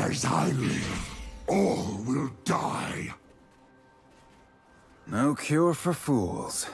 As I live, all will die. No cure for fools.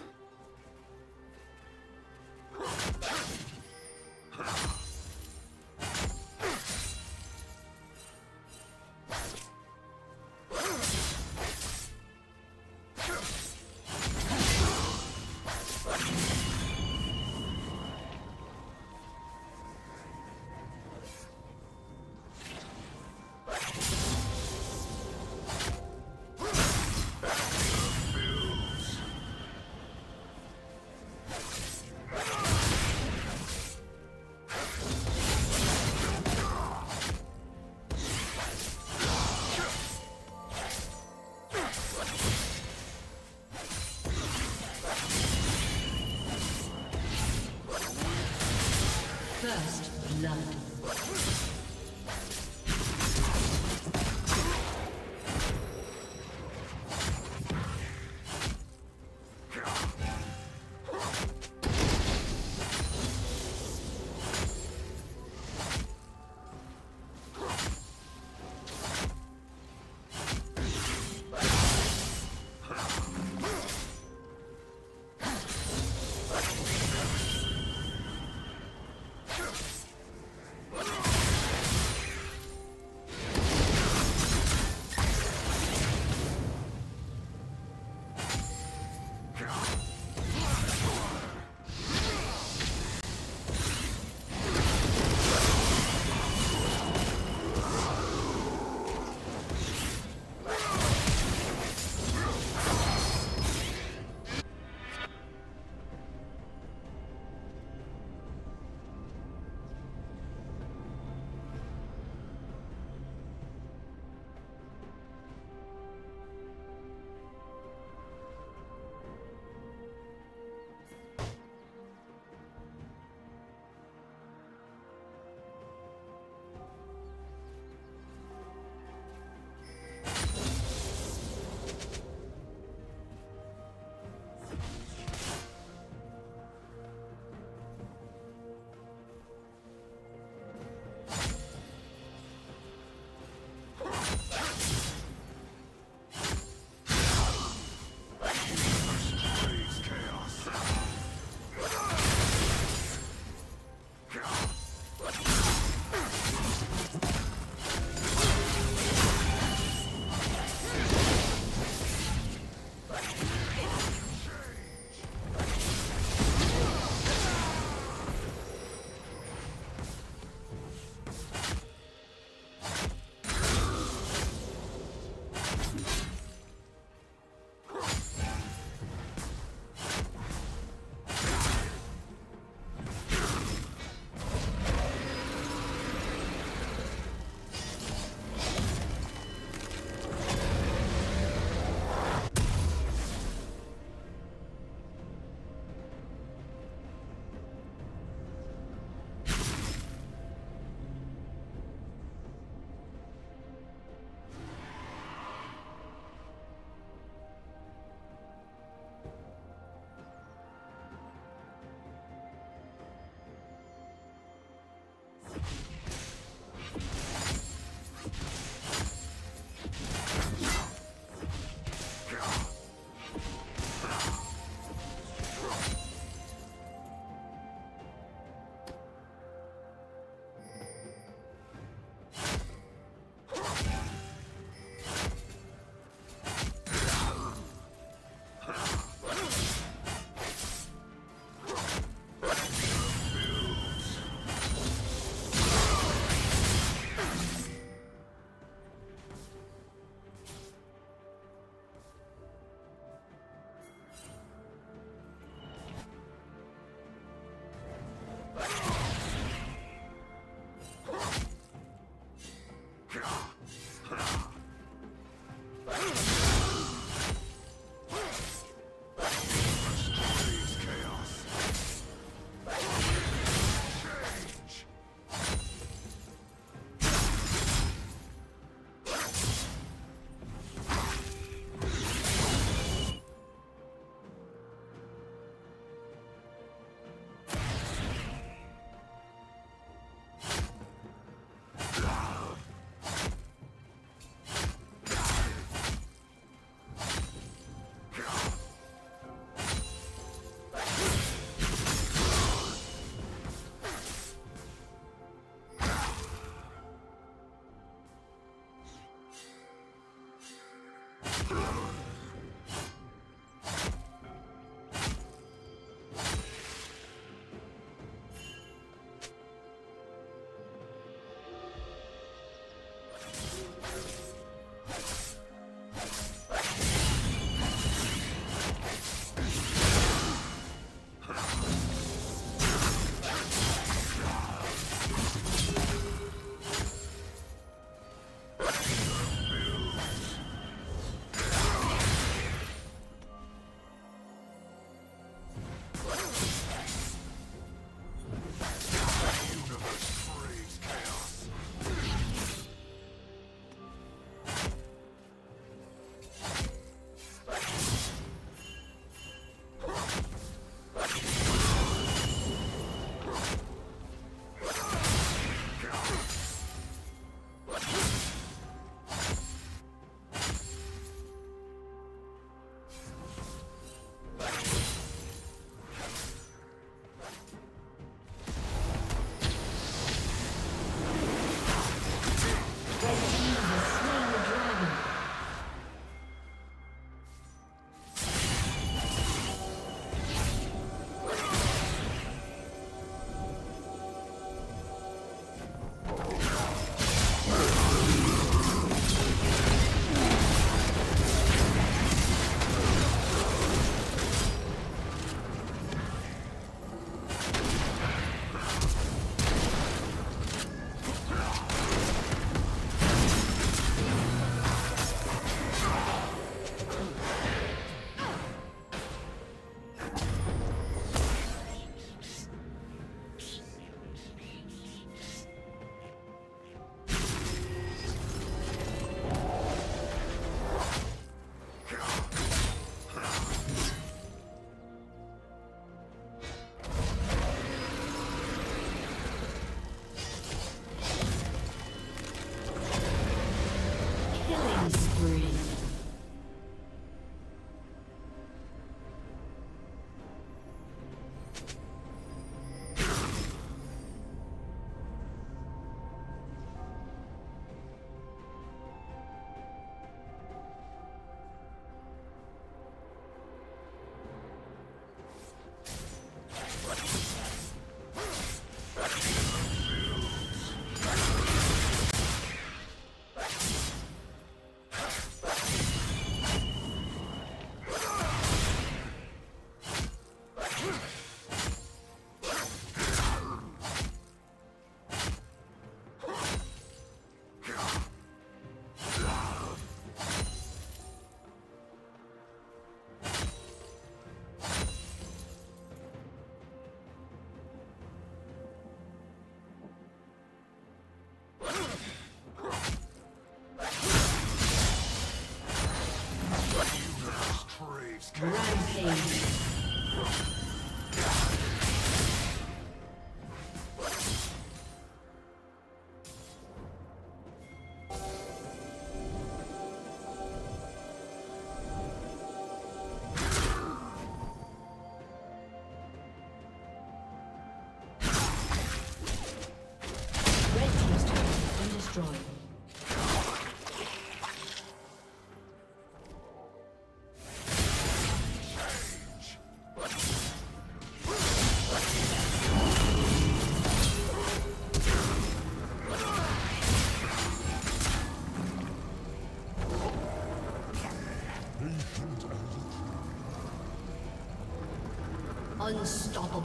Blood.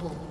Unstoppable.